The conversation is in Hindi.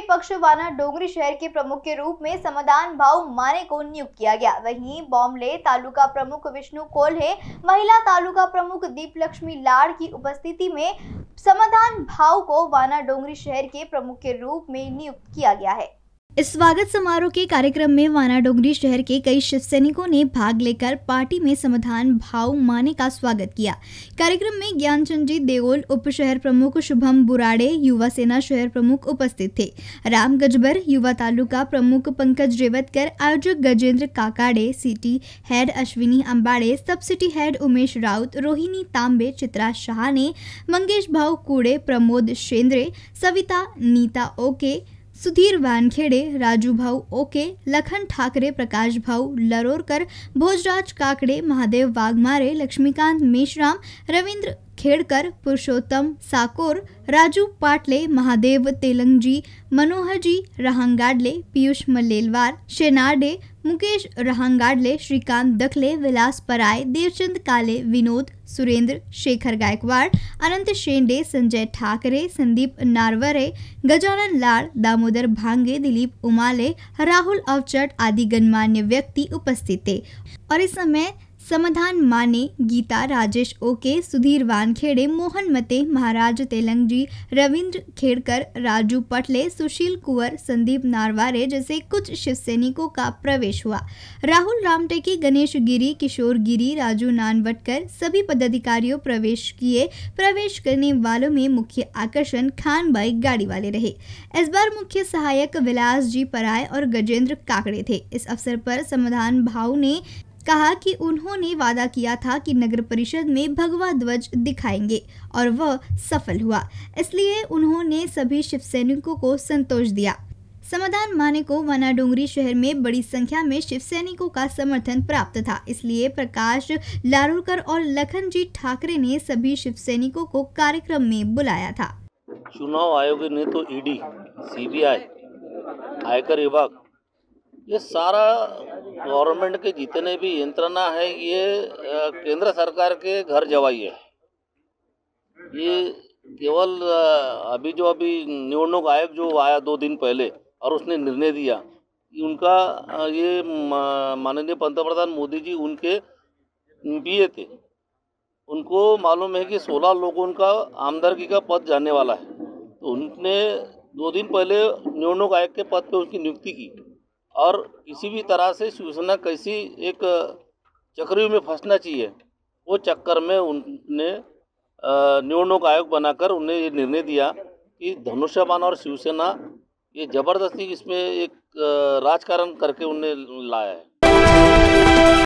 पक्ष वाना डोंगरी शहर के प्रमुख के रूप में समाधान भाव माने को नियुक्त किया गया। वहीं बॉम्बले तालुका प्रमुख विष्णु कोल्हे महिला तालुका प्रमुख दीप लक्ष्मी लाड़ की उपस्थिति में समाधान भाव को वाना डोंगरी शहर के प्रमुख के रूप में नियुक्त किया गया है। इस स्वागत समारोह के कार्यक्रम में वाना डोंगरी शहर के कई शिव सैनिकों ने भाग लेकर पार्टी में समाधान, भाव माने का स्वागत किया। कार्यक्रम में ज्ञानचंद देओल, उप शहर प्रमुख शुभम बुराड़े, युवा सेना शहर प्रमुख उपस्थित थे। राम गजबर, युवा तालुका प्रमुख पंकज रेवतकर, आयोजक Gajendra Kakade, city head Ashwini Ambade sub city head Umesh Raut, Rohini Tambe, Chitra Shah ने, मंगेश भाव कूड़े, प्रमोद शेंद्रे, सविता, नीता ओके सुधीर वानखेड़े, राजू भाऊ ओके, लखन ठाकरे, प्रकाश भाऊ लरोरकर, भोजराज काकड़े, महादेव वाघमारे, लक्ष्मीकांत मेशराम, रविंद्र खेड़कर, पुरुषोत्तम, साकोर, राजू पाटले, महादेव तेलंगजी मनोहर जी रहांगाडले, पीयूष मल्लेलवार, शेनाडे, मुकेश रहांगाडले, श्रीकांत दखले, विलास पराय, देवचंद काले, विनोद, सुरेंद्र, शेखर गायकवाड़, अनंत शेंडे, संजय ठाकरे, संदीप नारवरे, गजानन लाल दामोदर भांगे, दिलीप उमाले, राहुल अवचट आदि गणमान्य व्यक्ति उपस्थित थे। और इस समय समाधान माने गीता, राजेश ओके, सुधीर वानखेड़े, मोहन मते, महाराज तेलंगजी, रविंद्र खेड़कर, राजू पटले, सुशील कुंवर, संदीप नारवारे जैसे कुछ शिव सैनिकों का प्रवेश हुआ। राहुल रामटेकी, गणेश गिरी, किशोर गिरी, राजू नानवटकर सभी पदाधिकारियों प्रवेश किए। प्रवेश करने वालों में मुख्य आकर्षण खान बाइक गाड़ी वाले रहे। इस बार मुख्य सहायक विलास जी पराय और गजेंद्र काकड़े थे। इस अवसर पर समाधान भाव ने कहा कि उन्होंने वादा किया था कि नगर परिषद में भगवा ध्वज दिखाएँगे और वह सफल हुआ। इसलिए उन्होंने सभी शिव सैनिकों को संतोष दिया। समाधान माने को वना डोंगरी शहर में बड़ी संख्या में शिव सैनिकों का समर्थन प्राप्त था। इसलिए प्रकाश लारूरकर और लखन जी ठाकरे ने सभी शिव सैनिकों को कार्यक्रम में बुलाया था। चुनाव आयोग ने तो ईडी, सीबीआई, आयकर विभाग ये सारा गवर्नमेंट के जितने भी यंत्रणा है, ये केंद्र सरकार के घर जवाई है। ये केवल अभी जो अभी निवडणूक आयोग जो आया दो दिन पहले और उसने निर्णय दिया, उनका ये माननीय पंतप्रधान मोदी जी उनके पी थे। उनको मालूम है कि 16 लोगों का आमदरगी का पद जाने वाला है। तो उनने दो दिन पहले निवडणूक आयोग के पद पे उसकी नियुक्ति की। और किसी भी तरह से शिवसेना कैसी एक चक्री में फंसना चाहिए, वो चक्कर में उनने निवडणूक आयोग बनाकर उन्हें ये निर्णय दिया कि धनुष्यमान और शिवसेना ये ज़बरदस्ती इसमें एक राजकारण करके उन्हें लाया है।